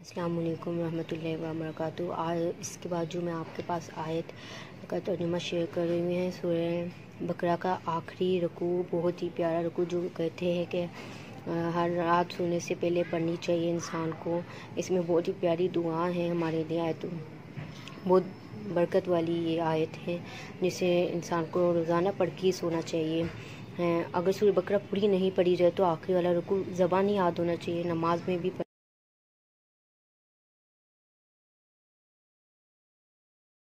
अस्सलाम वालेकुम रहमतुल्लाहि व आज इसके बाद जो मैं आपके पास आयत का तर्जुमा शेयर कर रही हूँ है बकरा का आखिरी रकू, बहुत ही प्यारा रकू, जो कहते हैं कि हर रात सोने से पहले पढ़नी चाहिए इंसान को। इसमें बहुत ही प्यारी दुआ है हमारे लिए आयत बहुत बरकत वाली ये आयत है, जिसे इंसान को रोज़ाना पढ़ के सोना चाहिए। अगर सूर्य बकरा पूरी नहीं पढ़ी जाए तो आखिरी वाला रुकू ज़बान याद होना चाहिए, नमाज़ में भी